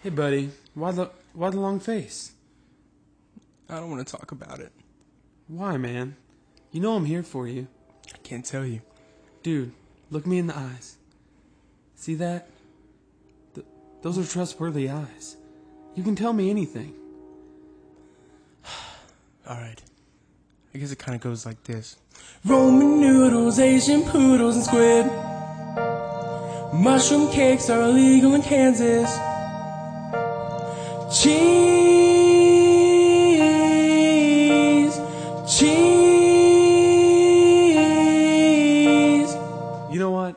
Hey, buddy. Why the why the long face? I don't want to talk about it. Why, man? You know I'm here for you. I can't tell you. Dude, look me in the eyes. See that? Th- those are trustworthy eyes. You can tell me anything. All right. I guess it kind of goes like this. Ramen noodles, Asian poodles, and squid. Mushroom cakes are illegal in Kansas. Cheese, cheese. You know what?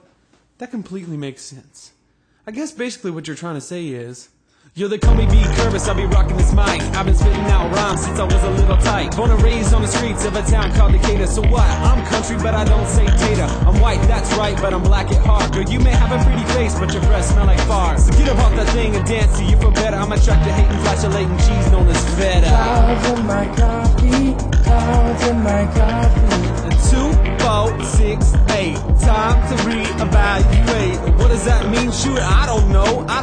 That completely makes sense. I guess basically what you're trying to say is. Yo, they call me B. Kerbis, I'll be rocking this mic. I've been spitting out rhymes since I was a little tight. Born and raised on the streets of a town called Decatur. So what? I'm country, but I don't say tater. I'm white, that's right, but I'm black at heart. Girl, you may have a pretty face, but your breath smell like fart. So get up off that thing and dance till you feel better. I'm attracted, to hating, flatulating cheese known as feta. Clouds in my coffee, clouds in my coffee. And two, four, six, eight. Time to reevaluate. What does that mean? Shoot, I don't know. I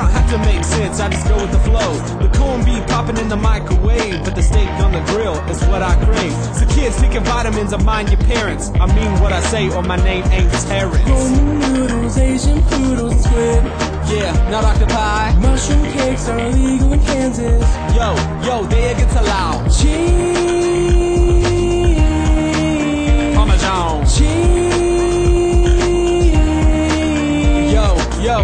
I just go with the flow. The corn beef popping in the microwave, but the steak on the grill is what I crave. So kids taking vitamins, I mind your parents. I mean what I say, or my name ain't Terrence. Ramen noodles, Asian poodles, squid. Yeah, not octopi. Mushroom cakes are illegal in Kansas. Yo, yo, there gets allowed.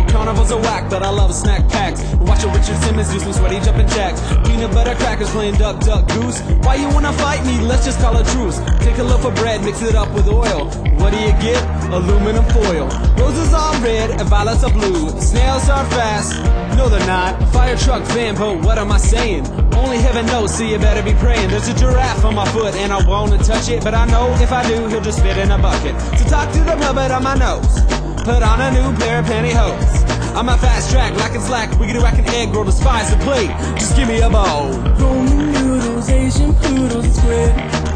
Carnivals are whack, but I love snack packs. Watching Richard Simmons do some sweaty jumping jacks. Peanut butter crackers playing duck, duck, goose. Why you wanna fight me? Let's just call a truce. Take a loaf of bread, mix it up with oil. What do you get? Aluminum foil. Roses are red and violets are blue. Snails are fast. No, they're not. Fire truck, van but what am I saying? Only heaven knows, so you better be praying. There's a giraffe on my foot and I wanna touch it, but I know if I do, he'll just spit in a bucket. So talk to the puppet on my nose. Put on a new pair of pantyhose. I'm a fast track, like it's slack. We can whack an egg roll, despise the plate. Just give me a bowl. Ramen noodles, Asian poodles, and squid.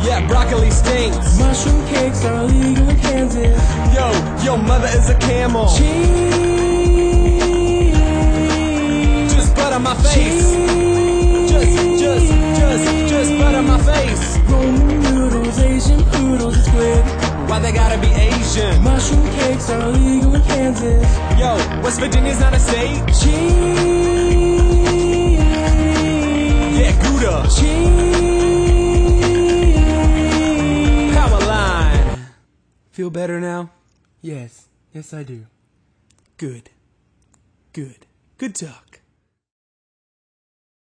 Yeah, broccoli stinks. Mushroom cakes are illegal in Kansas. Yo, yo, mother is a camel. Cheese. Just butter my face. Cheese. Just, just, just, just butter my face. Ramen noodles, Asian poodles, and squid. Why they gotta be Asian? Mushroom are illegal in Kansas. Yo, West Virginia's not a state. Cheese. Yeah, Gouda. Cheese. Power line. Feel better now? Yes. Yes, I do. Good. Good. Good talk.